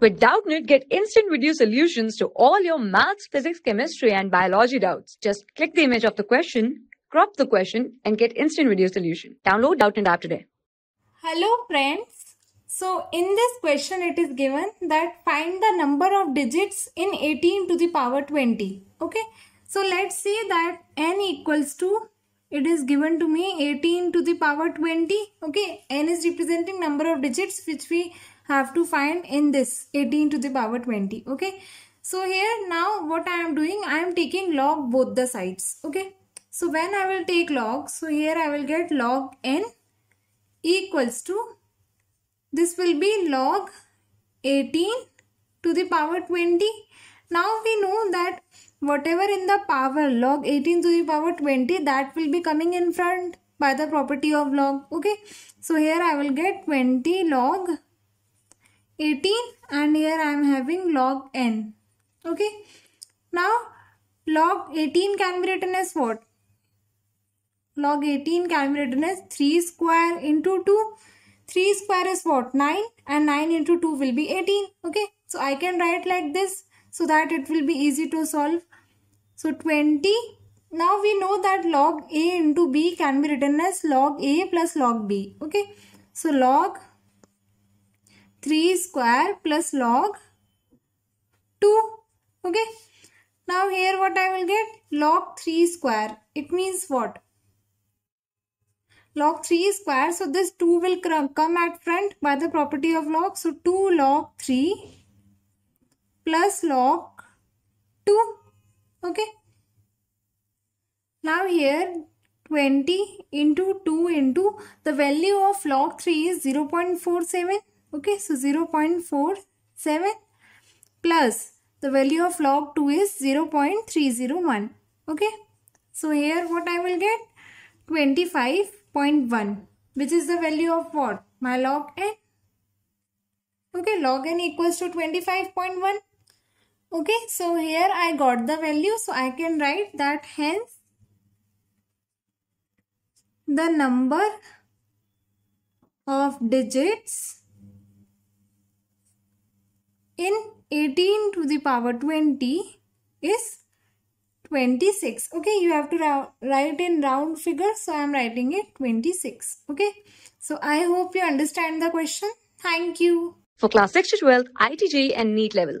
With Doubtnut, get instant video solutions to all your maths, physics, chemistry, and biology doubts. Just click the image of the question, crop the question, and get instant video solution. Download Doubtnut app today. Hello friends. So in this question it is given that find the number of digits in 18 to the power 20. Okay. So let's say that n equals to it is given to me 18 to the power 20. Okay. n is representing number of digits which we have to find in this 18 to the power 20 okay so here now what i am doing i am taking log both the sides okay so when i will take log so here i will get log n equals to this will be log 18 to the power 20 now we know that whatever in the power log 18 to the power 20 that will be coming in front by the property of log okay so here i will get 20 log 18 and here I am having log n. Okay. Now log 18 can be written as what? Log 18 can be written as 3 square into 2. 3 square is what? 9 and 9 into 2 will be 18. Okay. So I can write like this so that it will be easy to solve. So 20. Now we know that log a into b can be written as log a plus log b. Okay. So log 3 square plus log 2 okay now here what I will get log 3 square it means what log 3 square so this 2 will come at front by the property of log so 2 log 3 plus log 2 okay. Now here 20 into 2 into the value of log 3 is 0 0.47 okay. So 0 0.47 plus the value of log 2 is 0 0.301 okay. So here what I will get? 25.1 which is the value of what? My log n. Okay. Log n equals to 25.1 okay so here I got the value so I can write that hence the number of digits in 18 to the power 20 is 26 okay you have to write in round figure so i am writing it 26 okay so i hope you understand the question. Thank you. For class 6 to 12 IIT JEE and NEET level